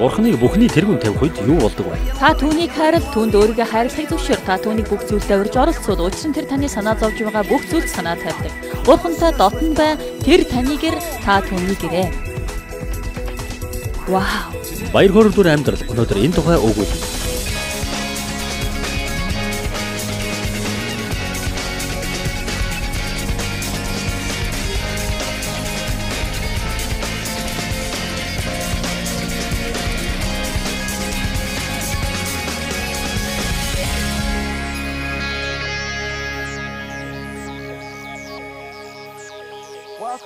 Бурхныг бүхний тэргүүн тавих үед юу болдог вэ? Та түүнийг хайрал түүнд өөрийгөө хайрлахыг зөвшөөр. Та түүнийг бүх зүйлдээ урьж оролцуул. Учир нь тэр таны санаа зовж байгаа бүх зүйлд санаа тавьдаг. Бурхантай дотн бай. Тэр танигэр та түүнийг гэрээ. Вау. Баяр хөөрөлдөр амьдрал өнөөдөр энэ тухай өгүүлбэр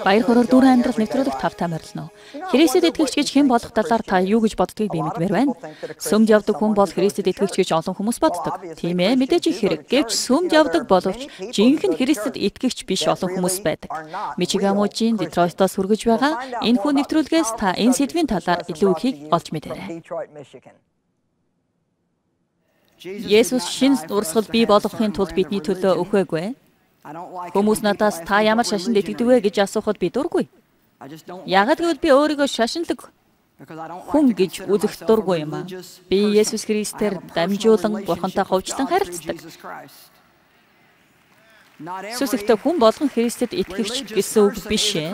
Баяр хөөрөөр дүүрэн амьдрал нэвтрүүлэг тавтай морилно. Христэд итгэгч гэж хэн болох талаар та юу гэж боддгийг би мэдмээр байна. Сүмд явдаг хүн бол Христэд итгэгч гэж олон хүмүүс боддог. Тийм ээ, мэдээж их хэрэг. Гэвч сүмд явдаг боловч жинхэнэ Христэд итгэгч биш олон хүмүүс байдаг. Мичиган мужийн Детройтоос хүргэж байгаа энэ хүн нэвтрүүлгээс та энэ сэдвийн талаар илүү ихийг олж мэдээрэй. Есүс шинэ урсгал бий болгохын тулд бидний төлөө өгөөгүй. Хүмүүс надаас та ямар шашинд итгэдэг вэ гэж асуухад би дургүй. Яагад гэвэл би өөрийгөө шашинлаг хүн гэж үзэх дургүй юм аа. Би Есүс Христээр дамжуулан Бурхантай ховчлон харилцдаг. Сүсэгтээ хүн болгон Христэд итгэгч гэсэн үг биш ээ.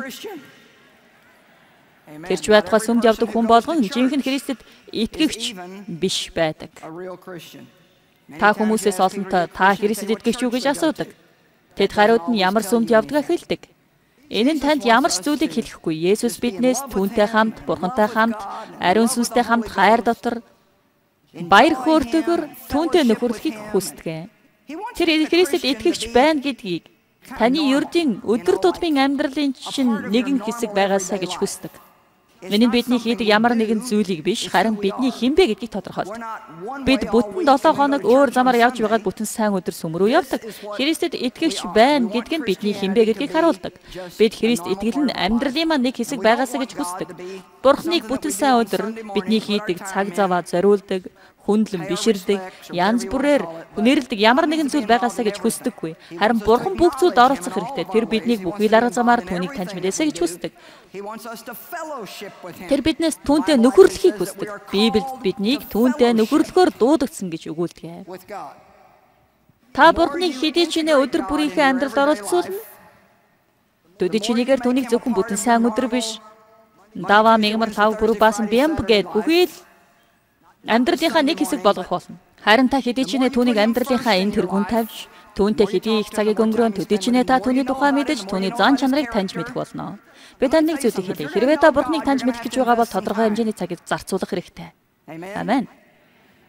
Тэрч байтугай сүмд явдаг хүн болгон жинхэнэ Христэд итгэгч биш байдаг. Та хүмүүсээс олонтой та Христэд итгэгч юу гэж асуудаг. Тэд хариуд нь ямар сүмд явдгаа хэлдэг. Энэ нь танд ямар ч зүйлийг хэлэхгүй. Есүс биднээс түүнтэй хамт, Бурхантай хамт, ариун сүнстэй хамт хайр дотор баяр хөөртэйгөр түүнтэй нөхөрлөхийг хүсдэг. Тэр Христэд итгэгч байна гэдгийг таны ердийн өдөр тутмын амьдралын чинь нэгэн хэсэг байгаасаа гэж хүсдэг. Энэ нь бидний хийдэг ямар нэгэн зүйлийг биш, харин бидний хинбэ гэдгийг тодорхойлдог. Бид бүтэн 7 хоног өөр замаар явж байгаад бүтэн сайн өдөр сүм рүү явдаг. Христэд итгэгч байна гэдг нь бидний хинбэ гэдгийг харуулдаг. Бид Христ итгэл нь амьдралын маань нэг хэсэг байгаасаа гэж хүсдэг. Бурхныг бүтэн сайн өдөр бидний хийдэг цаг заваа зориулдаг, хүндлэн биширдэг, янз бүрээр нэрэлдэг ямар нэгэн зүйл байгаасаа гэж хүсдэггүй. Харин Бурхан бүх зүйлд оролцох хэрэгтэй. Тэр биднийг бүхий л арга замаар түүнийг таньж мэдээсэй гэж хүсдэг. Тэр биднээс түүнтэй нөхөрлөхийг хүсдэг. Библиэд биднийг түүнтэй нөхөрлөхөөр дуудагдсан гэж өгүүлдэг. Та Бурханыг хэдий ч нэ өдөр бүрийнхээ амьдралд оролцуулна. Төдий чинийгээр түүнийг зөвхөн бүтэн сайн өдөр биш. Дава мигмар лав бүрүү баасан бямб гэд бүхий л амьдралынхаа нэг хэсэг болгох болно. Харин та хэдий ч нэ түүнийг амьдралынхаа энэ тэргүүн тавьж түүнтэй хэдий их цагийг өнгөрөөн төдий ч нэ та түүний тухай мэдэж түүний зан чанарыг таньж мэдэх болно. Би танд нэг зүйлийг хэлье. Хэрвээ та Бурхныг таньж мэдэх гэж байгаа бол тодорхой хэмжээний цагийг зарцуулах хэрэгтэй. Амен.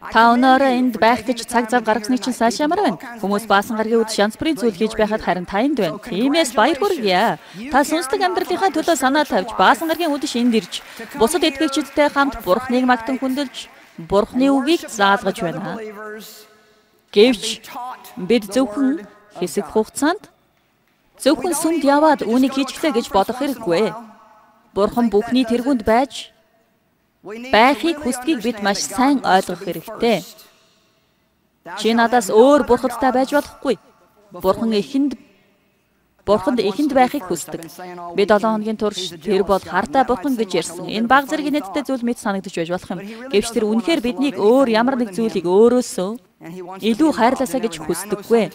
Та өнөөрөө энд байх гэж цаг зав гаргасныг чинь сайш ямар байна? Хүмүүс баасан гаргийн үед шансбрын зүйл хийж байхад харин та энд байна. Тиймээс баяр хүргье. Та сүнслэг амьдралынхаа төлөө санаа тавьж баасан гаргийн үдэш энд ирж бусад итгэгчидтэй хамт Бурхныг магтан хүндэлж Бурхны үгийг заалгаж байна. Гэвч бид зөвхөн хэсэг хугацаанд зөвхөн сүмд яваад үүнийг хийчихлээ гэж бодох хэрэггүй. Бурхан бүхний тэргүнд байж байхыг хүсдгийг бид маш сайн ойлгох хэрэгтэй. Чи надаас өөр бурхадтай байж болохгүй. Бурхан эхэнд Бурханд эхэнд байхыг хүсдэг. Би 7 хоногийн турш тэр бол хартай бурхан гэж ярьсан. Энэ баг зэрэг нэдтэй зүйл мэд санагдаж байж болох юм. Гэвч тэр үнэхээр биднийг өөр ямар нэг зүйлийг өөрөөсөө илүү хайрлаасаа гэж хүсдэггүй.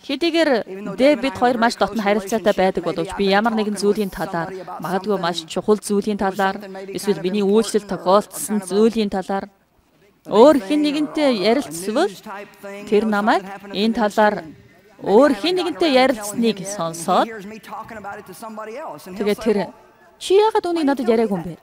Хэдийгээр Дэвид хоёр маш дотн харилцаатай байдаг боловч би ямар нэгэн зүйлийн талаар магадгүй маш чухал зүйлийн талаар эсвэл миний үйлчлэл тохиолдсон зүйлийн талаар өөр хэн нэгэнтэй ярилцвал тэр намайг энэ талаар өөр хэн нэгэнтэй ярилцсныг сонсоод тэгээд тэр чи яагаад үнийг надад яриаг юм бэ?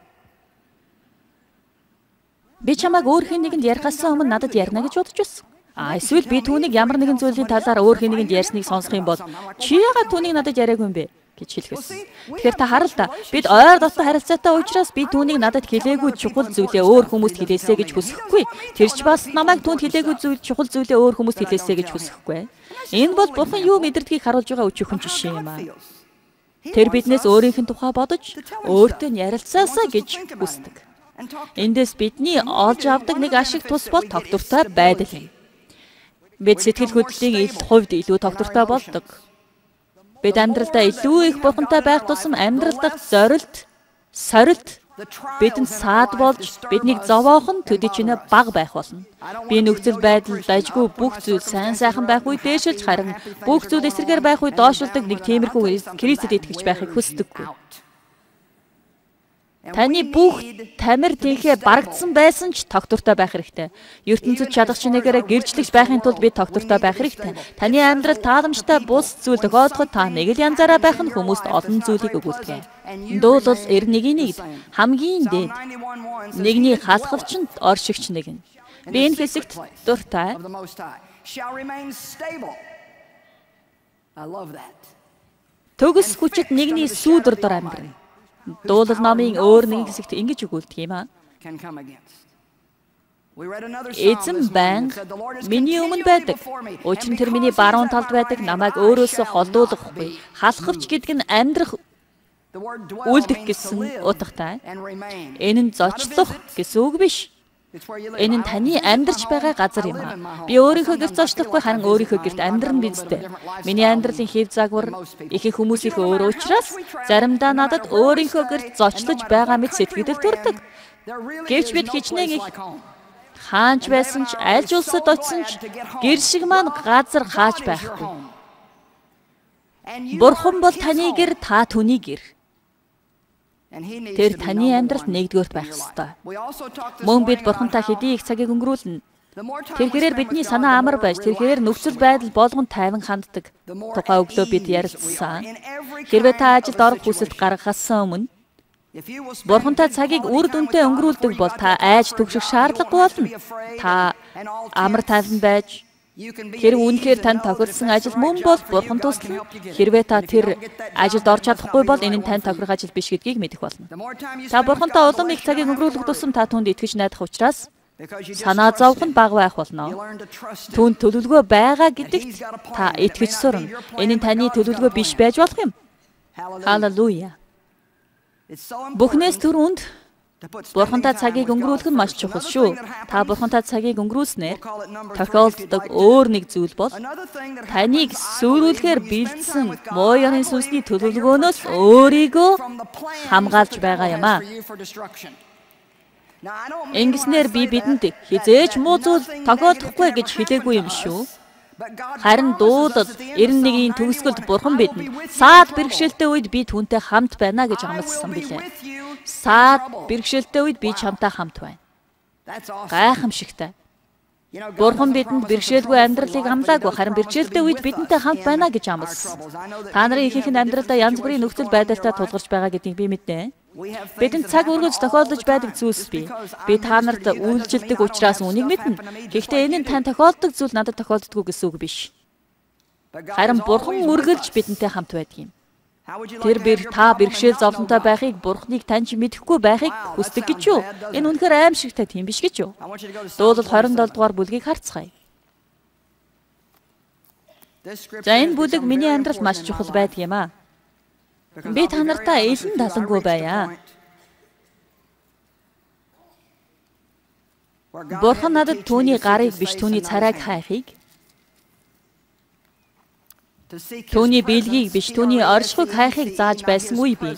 Би чамайг өөр хэн нэгэнд ярихаас өмнө надад ярина гэж бодож байсан. А эсвэл би түүнийг ямар нэгэн зүйлийн талаар өөр хэн нэгэнд ярьсныг сонсох юм бол чи яагаад түүнийг надад яриаг юм бэ? Гэж хэлгэсэн. Тэгэхээр та харал та бид ойр дотор харилцаатай учраас би түүнийг надад хэлээгүй чухал зүйлээ өөр хүмүүст хэлээсэй гэж хүсэхгүй. Тэр ч бас намайг түүнд хэлээгүй зүйл чухал зүйлээ өөр хүмүүст хэлээсэй гэж хүсэхгүй. Энэ бол бурхан юу мэдэрдгийг харуулж байгаа өчүүхэн жишээ юм аа. Тэр биднээс өөрийнх нь тухай бодож өөртөө нь ярилцаасаа гэж хүсдэг. Эндээс бидний олж авдаг нэг ашиг тус бол тогтвортой байдал юм. Бид сэтгэл хөдлөлийн хувьд илүү тогтвортой болдог. Бид амьдралдаа илүү их бурхантай байх тусам амьдрал дахь зорилт, сорилт бидэнд саад болж биднийг зовоохон төдий чинээ баг байх болно. Би нөхцөл байдал дажгүй бүх зүйл сайн сайхан байх үе дээшилж харин бүх зүйл эсрэгээр байх үе доошлдог нэг тиймэрхүү Христэд итгэж байхыг хүсдэггүй. Таны бүх тамир тэнхээ барагдсан байсан ч тогтвортой байх хэрэгтэй. ертөнцид чадах чинээгээр гэрчлэгч байхын тулд бид тогтвортой байх хэрэгтэй. Таны амьдрал тааламжтай бус зүйл тохиолдоход та нэг л янзаараа байх нь хүмүүст олон зүйлийг өгүүлдэг. Дуулал 91-ийг хамгийн дээд нэгний халахвчнд оршигч нэг нь. Би энэ хэсэгт дуртай. Төгс хүчит нэгний сүүдэр дор амьдрна Дуулал номын өөр нэг хэсэгт ингэж өгүүлдэг юм аа. Эзэн байн миний өмнө байдаг. Учир нь тэр миний баруун талд байдаг. Намайг өөрөөсөө холдуулахгүй. Халахвч гэдэг нь амьдрах үлдэх гэсэн утгатай. Энэ нь зочлох гэсэн үг биш. Энэ нь таны амьдарч байгаа газар юм аа. Би өөрийнхөө гэрт зочлохгүй харин өөрийнхөө гэрт амьдран бидтэй. Миний амьдралын хэв загвар их их хүмүүсийнхөө өөр учраас заримдаа надад өөрийнхөө гэрт зочлож байгаа мэт сэтгэл төрдөг. Гэвч бид хичнээн их хаанч байсан ч аль улсад очсон ч гэр шиг маань газар хааж байхгүй. Бурхан бол таны гэр та түүний гэр. Тэр таны амьдралд нэгдүгээрт байх ёстой. Мөн бид бурхантай хэдий их цагийг өнгөрүүлнэ. Тэрхээрээр бидний санаа амар байж тэрхээрээр нөхцөл байдал болгон тайван ханддаг. Тухай өглөө бид ярилцсан. Хэрвээ та ажилд орох хүсэлт гаргахаас өмнө Бурхантай цагийг үр дүнтэй өнгөрүүлдэг бол та айж төгшөх шаардлагагүй болно. Та амар тайван байж Хэрэг үнэхээр танд тохирсон ажил мөн бол бурхан туслана. Хэрвээ та тэр ажилд орж чадахгүй бол энэ нь танд тохирох ажил биш гэдгийг мэдэх болно. Та бурхантай улам их цагийг өнгөрүүлэх тусам та түнд итгэж найдах учраас санаа зовх нь бага байх болно. Түүнд төлөвлөгөө байгаа гэдэгт та итгэж сурна. Энэ нь таны төлөвлөгөө биш байж болох юм. Халелуя. Бүхнээс түрүүнд Бурхантай цагийг өнгөрүүлэх нь маш чухал шүү. Та бурхантай цагийг өнгөрүүлснээр тохиолддог өөр нэг зүйл бол таныг сүрүүлэхээр бэлдсэн мууяны сүнсний төлөвлөгөөнөөс өөрийгөө хамгаалж байгаа юм аа. Ингэснээр би бидэнд хизээч муу зүйл тохиолдохгүй гэж хэлээгүй юм шүү. Харин дуулал 91-ийн төгсгөлд бурхан бидэнд саад бэрхшээлтэй үед би түүнтэй хамт байна гэж амласан билээ саад бэрхшээлтэй үед би чамтай хамт байна. Гайхамшигтай. Бурхан бидэнд бэрхшээлгүй амьдралыг амлаагүй харин бэрхшээлтэй үед бидэнтэй хамт байна гэж амласан. Та нарын их ихэнд амьдралдаа янз бүрийн нөхцөл байдалтай тулгарч байгаа гэдгийг би мэднэ. Бидэнд цаг өргөж тохиолдож байдаг зүйлс бий. Би та нарт үйлжилдэг учраас үнийг мэднэ. Гэхдээ энэ нь тань тохиолдог зүйл надад тохиолддгүй гэсэн үг биш. Харин Бурхан үргэлж бидэнтэй хамт байдаг юм. Тэр бэр та бэрхшээл зовлонтой байхыг бурхныг таньж мэдэхгүй байхыг хүсдэг гэж юу? Энэ үнэхээр аимшигтай тийм биш гэж юу? Дуулал 27 дугаар бүлгийг харцгаая. За энэ бүлэг миний амьдралд маш чухал байдаг юм аа. Би та нартай элен далангүй байя. Бурхан надад түүний гарыг биш түүний царайг хайхыг Түүний биелгийг биш түүний оршихуйг хайхыг зааж байсан үе бий.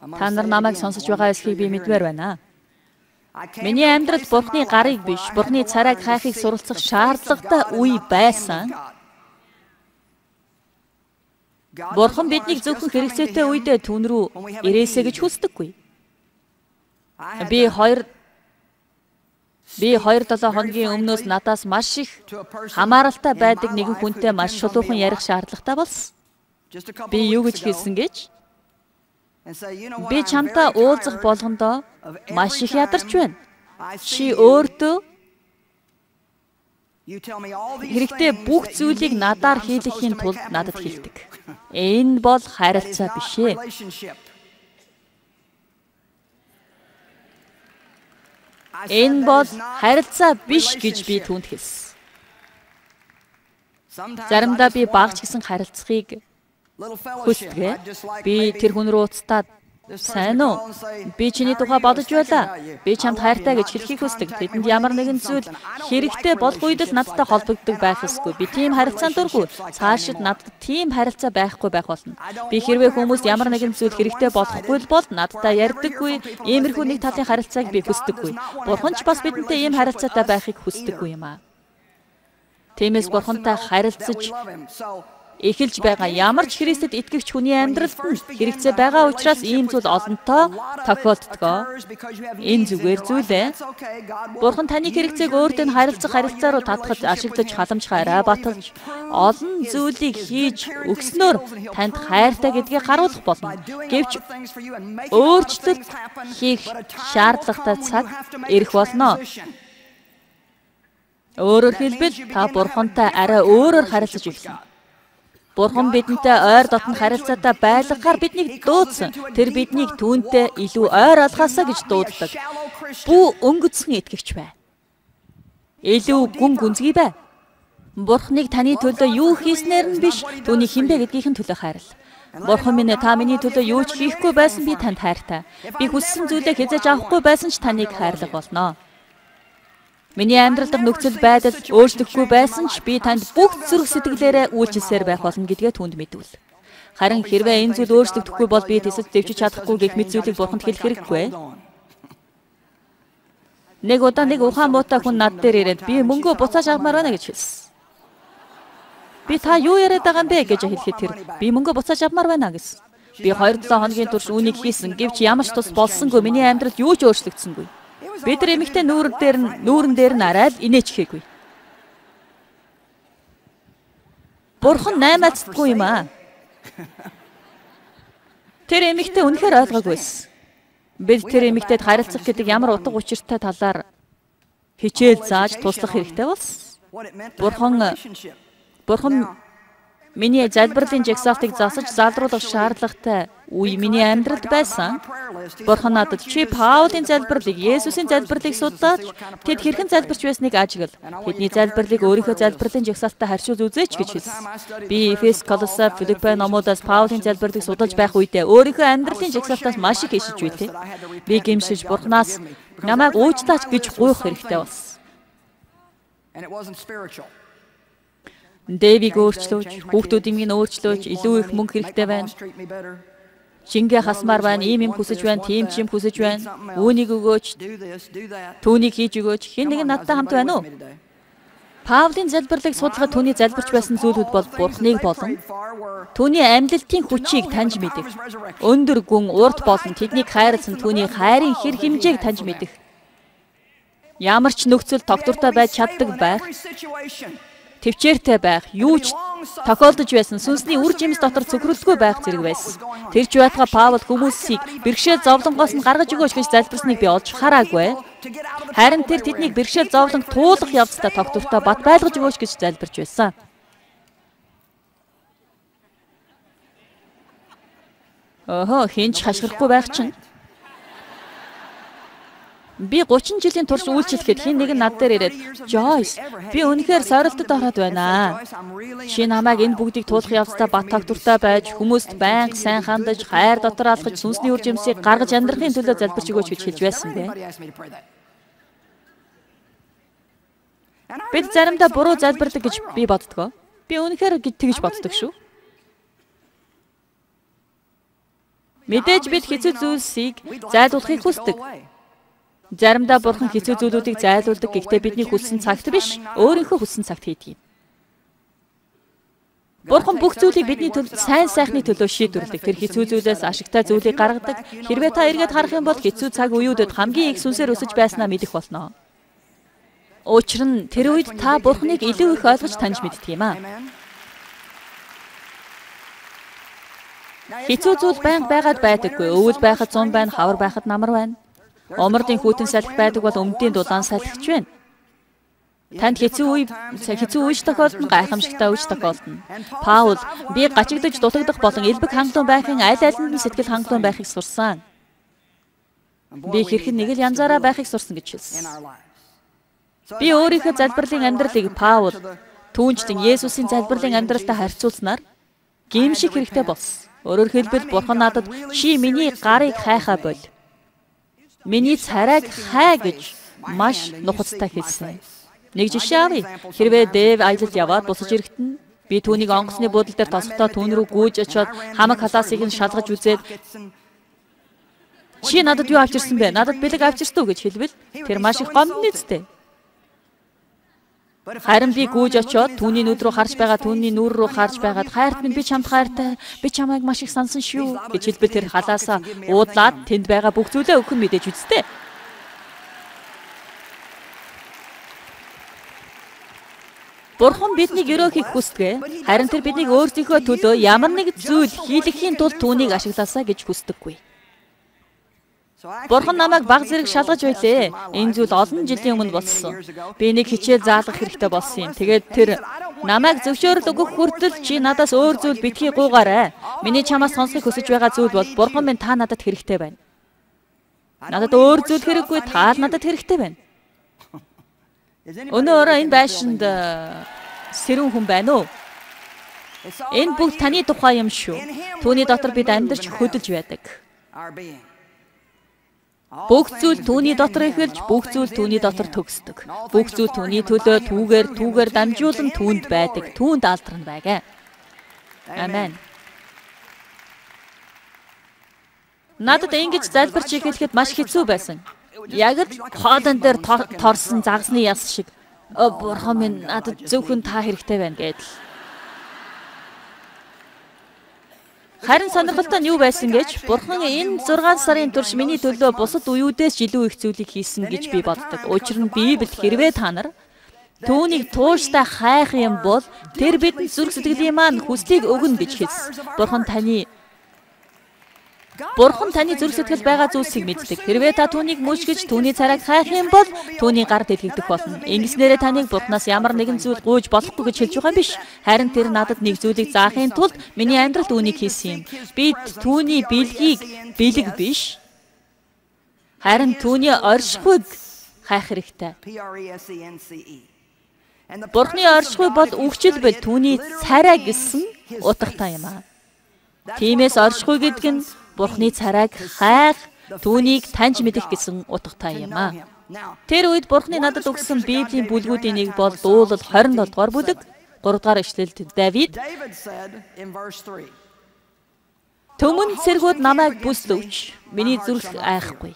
Та нар намайг сонсож байгаа эсхийг би мэдвэр байна. Миний амьдрал Бурхны гарыг биш, Бурхны царайг хайхыг суралцах шаардлагатай үе байсан. Бурхан биднийг зөвхөн хэрэгцээтэй үедээ түн рүү ирээсэ гэж хүсдэггүй. Би хоёр Би 2-7 хоногийн өмнөөс надаас маш их хамааралтай байдаг нэгэн хүнтэй маш шулуухан ярих шаардлагатай болсон. Би юу гэж хэлсэн гэж? Би чамтай уулзах болгондоо маш их ядарч байна. Чи өөртөө Хэрэгтэй бүх зүйлийг надаар хийлгэхийн тулд надад хэлдэг. Энэ бол харилцаа биш ээ. Энэ бол харилцаа биш гэж би түүнд хэлсэн. Заримдаа би багч гэсэн харилцахыг хүсдэг. Би тэр хүн рүү уцтаад Сайн уу? Би чиний тухай бодож байлаа. Би чамд хайртай гэж хэлхийг хүсдэг. Тэдэнд ямар нэгэн зүйл хэрэгтэй болох үед л надтай холбогддог байх ёсгүй. Би тийм харилцаанд дургүй. Цаашид надад тийм харилцаа байхгүй байх болно. Би хэрвээ хүмүүст ямар нэгэн зүйл хэрэгтэй болохгүй л бол надтай ярьдаггүй. Иймэрхүү нэг талын харилцааг би хүсдэггүй. Бурхан ч бас бидэнтэй ийм харилцаатай байхыг хүсдэггүй юм аа. Тиймээс бурхантай харилцаж эхэлж байгаа ямар ч Христэд итгэгч хүний амьдралд нь хэрэгцээ байгаа учраас ийм зүйл олонтоо тохиолддог. Энэ зүгээр зүйл ээ. Бурхан таны хэрэгцээг өөртөө харилцах харилцаа руу татгаж ашиглаж халамжхаараа баталж олон зүйлийг хийж өгснөөр танд хайртай гэдгийг харуулах болно. Гэвч өөрчлөлт хийх шаардлагатай цаг ирэх болно. Өөрөөр хэлбэл та бурхантай арай өөрөөр харилцаж эхэлнэ. Бурхан бидэнтэй ойр дотн харилцаатай байлгахаар биднийг дуудсан. Тэр биднийг түүнтэй илүү ойр алгаасаа гэж дууддаг. Бүү өнгөцсөн итгэвч бай. Илүү гүн гүнзгий бай. Бурханыг таны төлөө юу хийснээр нь биш, түүний хинбэ гэдгийнхэн төлөө хайрл. Бурхан минь та миний төлөө юу ч хийхгүй байсан би танд хайртай. Би хүссэн зүйлээ хязгаарч авахгүй байсан ч таныг хайрлах болно. Миний амьдрал дахь нөхцөл байдал өөрчлөхгүй байсан ч би танд бүх зүрх сэтгэлээрээ үйлчлсээр байх болно гэдгээ түнд мэдвэл. Харин хэрвээ энэ зүйл өөрчлөгдөхгүй бол би тэсэж дэвжиж чадахгүй гэх мэт зүйлийг бурханд хэлэх хэрэггүй. Нэг удаа нэг ухаан муутай хүн над дээр ирээд би мөнгөө буцааж авмаар байна гэж хэлсэн. Би та юу яриад байгаа юм бэ гэж хэлэхэд тэр би мөнгөө буцааж авмаар байна гэсэн. Би 2-7 хоногийн турш үүнийг хийсэн. Гэвч ямар ч тус болсонгүй миний амьдралд юу ч өөрчлөгдсөнгүй. Бид нар эмэгтэй нүүрэн дээр нь нүүрэн дээр нь араад инээч хийгүй. Бурхан наймаацдаггүй юм аа. Тэр эмэгтэй үнэхээр ойлгоогүйсэн. Бид тэр эмэгтэйд харилцах гэдэг ямар утга учиртай талаар хичээл зааж туслах хэрэгтэй болсон. Бурхан Бурхан Миний залбирлын жагсаалтыг засаж залруулах шаардлагатай үе миний амьдралд байсан. Бурхан надад чи Паулын залбирлыг, Есүсийн залбирлыг судлаач, тэд хэрхэн залбирч байсныг ажиглал. Тэдний залбирлыг өөрийнхөө залбирлын жагсаалттай харьцуул үзээч гэж хэлсэн. Би Эфес, Колосе, Филиппе номуудаас Паулын залбирлыг судалж байх үедээ өөрийнхөө амьдралын жагсаалтаас маш их ишиж үйтэй. Би гимшиж Бурханаас намайг уучлаач гэж гуйх хэрэгтэй болсон. And it wasn't spiritual. Дэвиг өөрчлөөж, хүүхдүүдийн минь өөрчлөөж, илүү их мөнгө хэрэгтэй байна. Шингээ хасмаар байна, ийм юм хүсэж байна, тийм ч юм хүсэж байна. Үүнийг өгөөч. Түүнийг хийж өгөөч. Хэн нэгэн надтай хамт байна уу? Паулын залбирлыг судлахад түүний залбирч байсан зүйлүүд бол Бурхныг болон түүний амьдлтын хүчийг таньж мэдэх. Өндөр гүн урд болон тэднийг хайрлсан түүний хайрын хэр хэмжээг таньж мэдэх. Ямар ч нөхцөл тогтвортой байж чаддаг байх төвчээртэй байх, юу ч тохиолдож байсан сүнсний үр жимс дотор цөхрөлгүй байх зэрэг байсан. Тэр ч байтугай Паул хүмүүсийг бэрхшээл зовлонгоос нь гаргаж өгөөч гэж залбирсныг би олж хараагүй. Харин тэр тэднийг бэрхшээл зовлонг туулах явцдаа тогтвортой бат байлгаж өгөөч гэж залбирч байсан. Охоо, хинч хашгирахгүй байх чинь Би 30 жилийн турш үйлчлэхэд хин нэг нь над дээр ирээд "Joyce, би үнэхээр сорилтод ороод байна. Чи намайг энэ бүгдийг туулах явцдаа бат тогтвортой байж, хүмүүст байнга сайн хандаж, хайр дотор алхаж, сүнсний үр жимсийг гаргаж амьдрахын төлөө залбирч өгөөч гэж хэлж байсан бэ." Бид заримдаа буруу залбирдаг гэж би боддгоо. Би үнэхээр тэгж боддог шүү. Мэдээж бид хэцүү зүйлсийг зайлуулахыг хүсдэг. Заримдаа бурхан хэцүү зүйлүүдийг зайлуулдаг гэхдээ бидний хүссэн цагт биш, өөрийнхөө хүссэн цагт хийдэг юм. Бурхан бүх зүйлийг бидний төлөв сайн сайхны төлөө шийдвэрлэдэг. Тэр хэцүү зүйлээс ашигтай зүйлийг гаргадаг. Хэрвээ та эргээд харах юм бол хэцүү цаг үеүүдэд хамгийн их сүнсээр өсөж байснаа мэдэх болно. Учир нь тэр үед та Бурханыг илүү их ойлгож таньж мэддэг юм аа. Хэцүү зүйл байнга байгаад байдаггүй. Өвөл байхад зун байна, хавар байхад намар байна. Омрдын хүүтэн салхи байдаг бол өмдийн дулаан салхич байна. Танд хэцүү үе хэцүү үеч тохиолдно гайхамшигтай үеч тохиолдно. Паул би гачигдж дутагдах болон элбэг хангалуун байхын аль алинд нь сэтгэл хангалуун байхыг сурсан. Би хэрхэн нэг л янзаараа байхыг сурсан гэж хэлсэн. Би өөрийнхөө залбирлын амьдралыг Паул түүнчлэн Есүсийн залбирлын амьдралтай харьцуулснаар гимшиг хэрэгтэй болсон. Өөрөөр хэлбэл Бурхан надад чи миний гарыг хайхаа бол. Миний царайг хай гэж маш нухацтай хэлсэн. Нэг жишээ авъя. Хэрвээ Дэв аялалд яваад бусаж ирэхэд нь би түүнийг онгоцны буудлын дээр тосготоо түүн рүү гүйж очиод хамаг халаасыг нь шалгаж үзээд Чи надад юу авчирсан бэ? Надад бэлэг авчирсан уу гэж хэлбэл тэр маш их гомдны зүтэй. Харин би гүйж очиод түүний нүд рүү харж байгаа түүний нүур рүү харж байгаад хайрт минь би чамд хайртай би чамайг маш их сансан шүү гэж хэлбэл тэр халаасаа уудлаад тэнд байгаа бүх зүйлээ өгөх нь мэдээж үсттэй. Бурхан биднийг өрөөхийг хүсдэг. Харин тэр биднийг өөрсдийнхөө төлөө ямар нэг зүйл хийлгэхийн тулд түүнийг ашиглаасаа гэж хүсдэггүй. Бурхан намайг баг зэрэг шалгаж байлээ. Энэ зүйл олон жилийн өмнө болсон. Би нэг хичээл заалгах хэрэгтэй болсон юм. Тэгээд тэр намайг зөвшөөрөл өгөх хүртэл чи надаас өөр зүйл битгий гуугаарай. Миний чамаас сонсохыг хүсэж байгаа зүйл бол Бурхан минь та надад хэрэгтэй байна. Надад өөр зүйл хэрэггүй, та л надад хэрэгтэй байна. Өнөөдөр энэ байшинд э, сэрүүн хүн байна уу? Энэ бүгд таны тухай юм шүү. Түүний дотор бид амьдарч хөдөлж байдаг. Бүх зүйл түүний дотор эхэлж бүх зүйл түүний дотор төгсдөг. Бүх зүйл түүний төлөө түүгээр түүгээр дамжуулан түүнд байдаг. Түүнд алдарна байгаа. Амен. Надад ингэж залбирч эхлэхэд маш хэцүү байсан. Яг л хоолон дээр торсон загсны яс шиг бурхан минь надад зөвхөн та хэрэгтэй байна гэдэл. Харин сонирхолтой нь юу байсан гэж бурхан энэ 6 сарын турш миний төлөө бусад үеүүдээс илүү их зүйлийг хийсэн гэж би боддог. Учир нь Библи хэрвээ та нар Түүнийг тууштай хайх юм бол тэр бидэнд зүрх сэтгэлийн маань хүслийг өгнө гэж хэлсэн. Бурхан таны Бурхан таны зүрх сэтгэл байгаа зүйлсийг мэддэг. Хэрвээ та түүнийг мөшгөж түүний царайг хайх юм бол түүний гар дэлгэгдэх болно. Ингэснээрээ таныг Бурханаас ямар нэгэн зүйл гуйж болохгүй гэж хэлж байгаа юм биш. Харин тэр надад нэг зүйлийг заахын тулд миний амьдралд үүнийг хийсэн юм. Би түүний бэлгийг бэлэг биш. Харин түүний оршихуйг хайх хэрэгтэй. Бурхны оршихуй бол үгчилбэл түүний царай гэсэн утгатай юм аа. Тиймээс оршихуй гэдэг нь Бурхны царайг хайх, түүнийг таньж мэдэх гэсэн утгатай юм аа. Тэр үед Бурхны надад өгсөн Библийн бүлгүүдийн нэг бол дуулал 27 дугаар бүлэг 3 дугаар ишлэлд Давид Төмөн цэргүүд намайг бүслөвч миний зүрх айхгүй.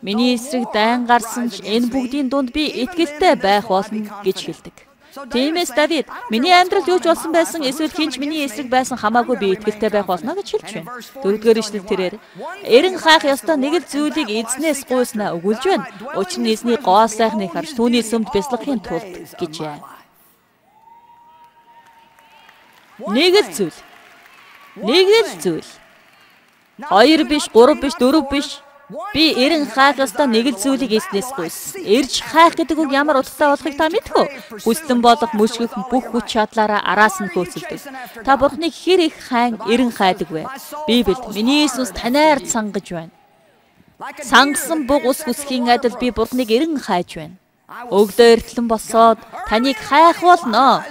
Миний эсрэг дайн гарсан ч энэ бүгдийн дунд би итгэлтэй байх болно гэж хэлдэг. Тиймээс Давид миний амьдрал юу ч болсон байсан эсвэл хинч миний эсрэг байсан хамаагүй би итгэлтэй байх болно гэж хэлж байна. Дөрөвдүгээр ишлэл тэрээр эрен хаах ёстой нэг л зүйлийг эзнээс гуйснаа өгүүлж байна. Учир нь эзний гоо сайхныг харж түүний сүмд бясалгахын тулд гэж байна. Нэг л зүйл. Нэг л зүйл. Хоёр биш, гурав биш, дөрөв биш, Би эрен хаах ёстой нэг л зүйлийг эснээс гүйсэн. Эрж хаах гэдэг үг ямар утгатай болохыг та мэдэх үү? Хүссэн болох мөшгөх бүх хүч чадлаараа араас нь хөөцөлдөг. Та Бурхныг хэр их хайн эрен хайдаг вэ? Библиэд миний Иесус танаар сангаж байна. Сангасан буг ус хүсхийн адил би Бурхныг эрен хайж байна. Өгдөө эртлэн босоод таныг хайх болно.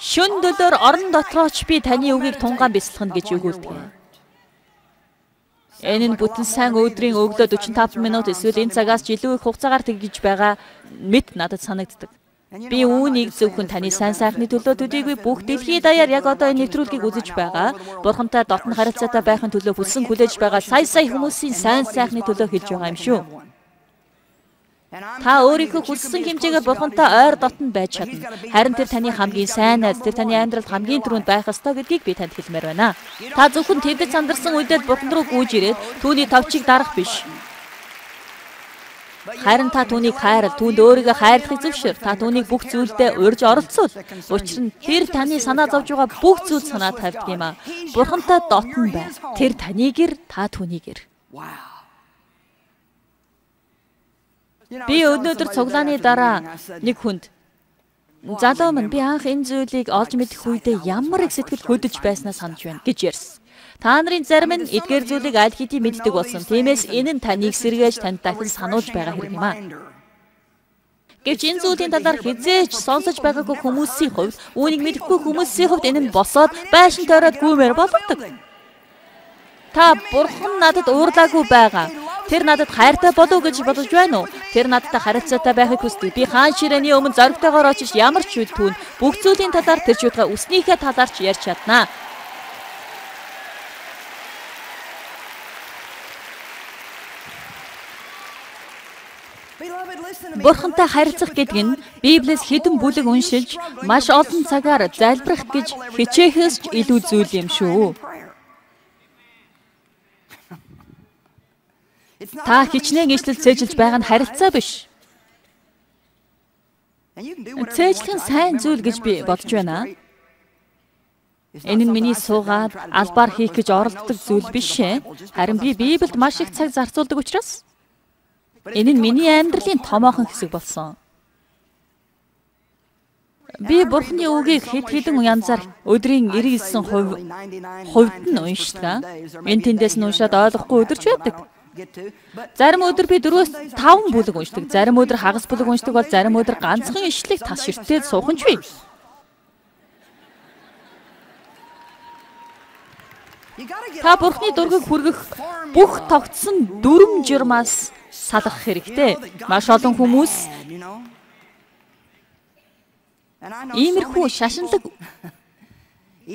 Шүн дөлөөр орон дотрооч би таны үгийг тунгаан бясалгана гэж өгүүлдэг. Энэ нь бүтэн сайн өдрийн өглөө 45 минут эсвэл энэ цагаас ч илүү их хугацаагаар тэгж байгаа мэт надад санагддаг. Би үүнийг зөвхөн таны сайн сайхны төлөө төдийгүй бүх дэлхийд даяар яг одоо энэ нэвтрүүлгийг үзэж байгаа. Бурхантай дотн харилцаатай байхын төлөө хүссэн хүлээж байгаа сая сая хүмүүсийн сайн сайхны төлөө хэлж байгаа юм шүү. Та өөрийнхөө хүссэн хэмжээгээр бурхантай ойр дотн байж чадна. Харин тэр таны хамгийн сайн найз, тэр таны амьдралд хамгийн түрүүнд байх ёстой гэдгийг би танд хэлмээр байна. Та зөвхөн тэдэд сандарсан үедээ бурхан руу гүйж ирээд түүний товчийг дарах биш. Харин та түүнийг хайрал, түүнд өөрийгөө хайрлахыг зөвшөөр. Та түүнийг бүх зүйлдээ урьж оролцуул. Учир нь тэр таны санаа зовж байгаа бүх зүйл санаа тавьдаг юм аа. Бурхантай дотн бай. Тэр таныг ир, та түүнийг ир. Wow. Би өнөөдөр цуглааны дараа нэг хүнд залуу минь би анх энэ зүйлийг олж мэдэх үедээ ямар их сэтгэл хөдлөж байснаа санаж байна гэж ярьсан. Та нарын зарим нь эдгээр зүйлийг аль хэдийн мэддэг болсон. Тиймээс энэ нь таныг сэргээж танд дахин сануулж байгаа хэрэг юм аа. Гэвч энэ зүйлийн талаар хизээч сонсож байгаагүй хүмүүсийн хувьд, үүнийг мэдэхгүй хүмүүсийн хувьд энэ нь босоод байшин тойроод гүмээр болгодог. Та бурхан надад уурлаагүй байгаа. Тэр надад хайртай болов гэж бодож байна уу? Тэр надтай харилцаатай байхыг хүсдэг. Би хаан ширээний өмнө зоригтойгоор очиж ямар ч үйл түүн бүх зүйлийн талаар тэр чудгаа үснийхээ талаар ч ярьж чаднаа. Бурхантай харилцах гэдэг нь Библиэс хэдэн бүлэг уншилж маш олон цагаар залбирах гэж хичээхээс ч илүү зүйл юм шүү. Та хичнээн ижлэл цээжилж байгаа нь харилцаа биш. Цээжлэх нь сайн зүйл гэж би бодож байна. Энэ нь миний суугаад албаар хийх гэж оролддог зүйл биш ээ. Харин би Библиэд маш их цаг зарцуулдаг учраас энэ нь миний амьдралын томоохон хэсэг болсон. Би Бурхны үгийг хэд хэдэн янзаар өдрийн 99 хувь хувьд нь уншдаг. Энэ тэндээс нь уншаад ойлгохгүй өдөрч байдаг. Зарим өдөр би 4-5 бүлэг уншдаг. Зарим өдөр хагас бүлэг уншдаг бол зарим өдөр ганцхан ишлэг тас ширтээд суухан ч бий. Та Бурхны дургийг хүргэх бүх тогтсон дүрм журмаас салах хэрэгтэй. Маш олон хүмүүс иймэрхүү шашинлаг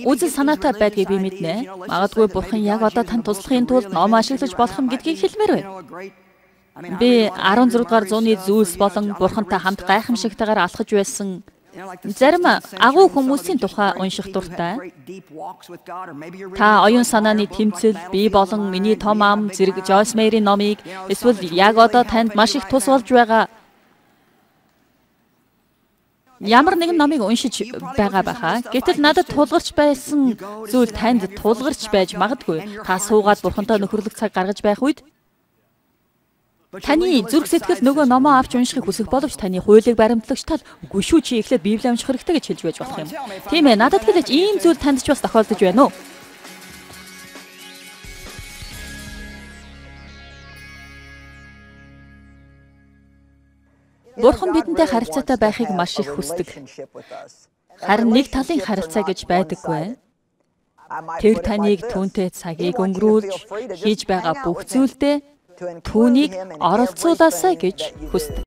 үзэл санаатай байдгийг би мэднэ. Магадгүй бурхан яг одоо танд туслахын тулд ном ашиглаж болох юм гэдгийг хэлмээр байна. Би 16 дугаар зууны зүйлс болон бурхантай хамт гайхамшигтайгаар алхаж байсан Зарим агуу хүмүүсийн тухай унших дуртай. Та оюун санааны тэмцэл, би болон миний том ам зэрэг Joyce Meyer-ийн номыг эсвэл яг одоо танд маш их тус болж байгаа ямар нэгэн номыг уншиж байгаа байхаа. Гэтэл надад тулгарч байсан зүйл танд тулгарч байж магадгүй. Та суугаад бурхантай нөхөрлөх цаг гаргаж байх үед Таны зүрх сэтгэл нөгөө номоо авч уншихыг хүсэх боловч таны хуулийг баримтлагч тал үгүй шүү чи эхлээд Библи унших хэрэгтэй гэж хэлж байж болох юм. Тийм ээ, надад хэлж ийм зүйл танд ч бас тохиолдож байна уу? Бурхан бидэнтэй харилцаатай байхыг маш их хүсдэг. Харин нэг талын харилцаа гэж байдаггүй. Тэр таныг түүнтэй цагийг өнгөрүүлж хийж байгаа бүх зүйлдээ түүнийг оролцуулаасаа гэж хүсдэг.